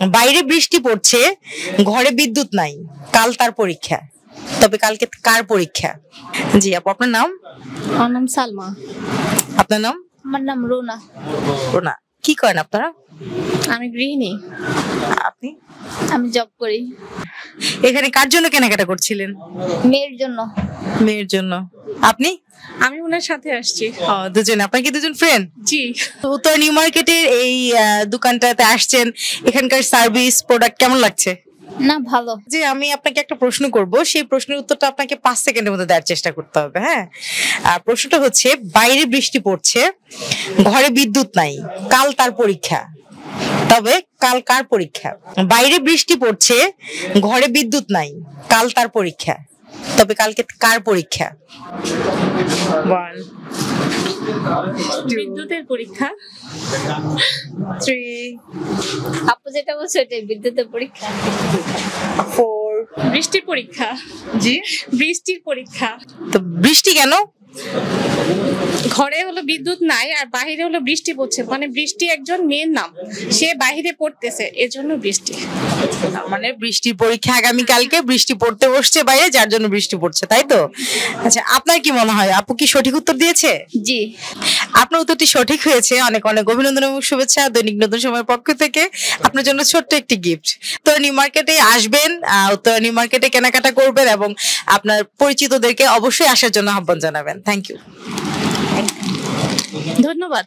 বাইরে বৃষ্টি পড়ছে ঘরে বিদ্যুৎ নাই কাল তার পরীক্ষা। তবে কালকে কার পরীক্ষা? জি আপু আপনার নাম? আমার নাম সালমা। আপনার নাম? আমার নাম রোনা। রোনা। কি করেন আপনারা? আমি গৃহিণী। আপনি? আমি জব করি। এখানে কার জন্য কেনাকাটা করছিলেন? মেয়ের জন্য। মেয়ের জন্য। আপনি? আমি ওনার সাথে আসছি। ও, দুজন। আপনার কি দুজন ফ্রেন্ড জি। উত্তর নিউ মার্কেটের এই দোকানটাতে আসছেন। এখানকার সার্ভিস প্রোডাক্ট কেমন লাগছে? না ভালো। যে আমি আপনাকে একটা প্রশ্ন করব সেই প্রশ্নের উত্তরটা আপনাকে পাঁচ সেকেন্ডের মধ্যে দেওয়ার চেষ্টা করতে হবে হ্যাঁ? আর প্রশ্নটা হচ্ছে বাইরে বৃষ্টি পড়ছে ঘরে বিদ্যুৎ নাই কাল তার পরীক্ষা। তবে কাল কার পরীক্ষা? বাইরে বৃষ্টি পড়ছে ঘরে বিদ্যুৎ নাই কাল তার পরীক্ষা। তবে কালকে কার পরীক্ষা? বিদ্যুতের পরীক্ষা। থ্রি আপু যেটা বলছো এটাই বিদ্যুতের পরীক্ষা? ফোর বৃষ্টির পরীক্ষা। জি। বৃষ্টির পরীক্ষা। তো বৃষ্টি কেন? ঘরে হলো বিদ্যুৎ নাই আর বাহিরে হলো বৃষ্টি পড়ছে। মানে বৃষ্টি একজন মেয়ের নাম। সে বাহিরে পড়তেছে এজন্য বৃষ্টি। মানে বৃষ্টির পরীক্ষা আগামী কালকে বৃষ্টি পড়তে বসছে বাইরে যার জন্য বৃষ্টি পড়ছে তাই তো? আচ্ছা আপনার কি মনে হয়? আপু কি সঠিক উত্তর দিয়েছে? জি। আপনার উত্তরটি সঠিক হয়েছে। অনেক অনেক অভিনন্দন এবং শুভেচ্ছা দৈনিক নতুন সময়ের পক্ষ থেকে। আপনার জন্য ছোট্ট একটি গিফট উত্তর নিউ মার্কেটে আসবেন আহ, উত্তর নিউ মার্কেটে কেনাকাটা করবেন এবং আপনার পরিচিতদেরকে অবশ্যই আসার জন্য আহ্বান জানাবেন। থ্যাংক ইউ ধন্যবাদ।